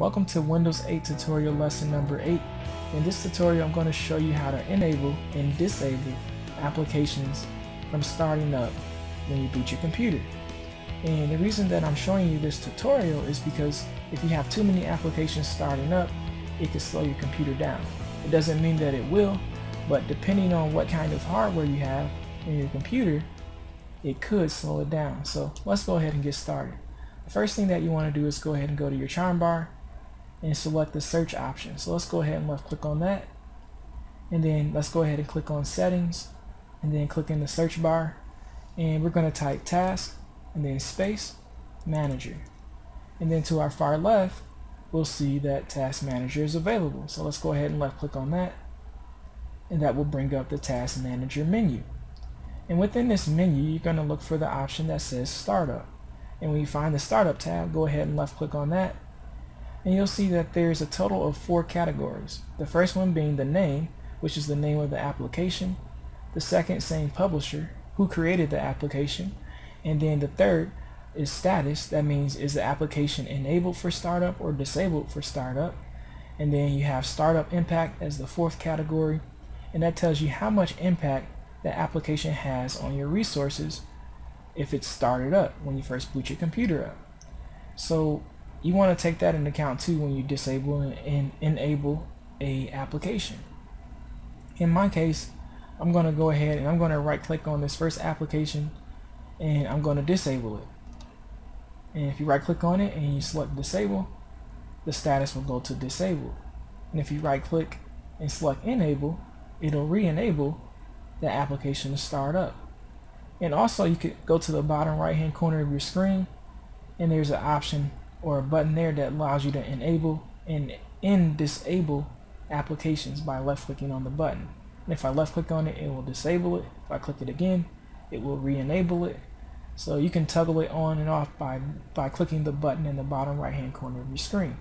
Welcome to Windows 8 tutorial lesson number 8. In this tutorial I'm going to show you how to enable and disable applications from starting up when you boot your computer. And the reason that I'm showing you this tutorial is because if you have too many applications starting up, it can slow your computer down. It doesn't mean that it will, but depending on what kind of hardware you have in your computer, it could slow it down. So let's go ahead and get started. The first thing that you want to do is go ahead and go to your charm bar and select the search option. So let's go ahead and left click on that. And then let's go ahead and click on settings and then click in the search bar. And we're going to type task and then space manager. And then to our far left, we'll see that task manager is available. So let's go ahead and left click on that. And that will bring up the task manager menu. And within this menu, you're going to look for the option that says startup. And when you find the startup tab, go ahead and left click on that and you'll see that there's a total of four categories. The first one being the name, which is the name of the application. The second saying publisher, who created the application. And then the third is status. That means is the application enabled for startup or disabled for startup. And then you have startup impact as the fourth category. And that tells you how much impact the application has on your resources if it's started up when you first boot your computer up. So you want to take that into account too when you disable and enable a application. In my case, I'm going to go ahead and I'm going to right click on this first application and I'm going to disable it. And if you right click on it and you select disable, the status will go to disable. And if you right click and select enable, it'll re-enable the application to start up. And also you could go to the bottom right hand corner of your screen and there's an option or a button there that allows you to enable and in disable applications by left clicking on the button. And if I left click on it, it will disable it. If I click it again, it will re-enable it. So you can toggle it on and off by, by clicking the button in the bottom right hand corner of your screen.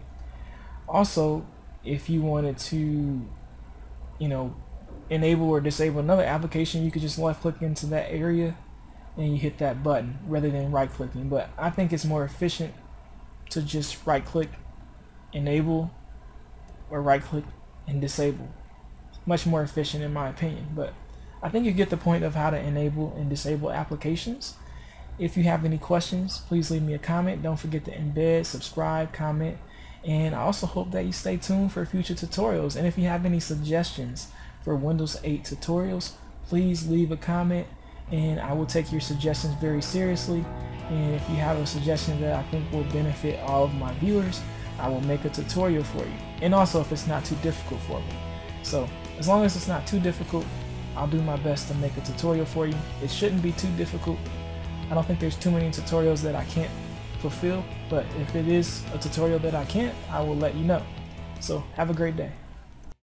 Also, if you wanted to, you know, enable or disable another application, you could just left click into that area and you hit that button rather than right clicking. But I think it's more efficient to just right click enable or right click and disable. Much more efficient in my opinion, but I think you get the point of how to enable and disable applications. If you have any questions, please leave me a comment. Don't forget to embed, subscribe, comment, and I also hope that you stay tuned for future tutorials. And if you have any suggestions for Windows 8 tutorials, please leave a comment and I will take your suggestions very seriously. And if you have a suggestion that I think will benefit all of my viewers, I will make a tutorial for you. And also if it's not too difficult for me. So as long as it's not too difficult, I'll do my best to make a tutorial for you. It shouldn't be too difficult. I don't think there's too many tutorials that I can't fulfill, but if it is a tutorial that I can't, I will let you know. So have a great day.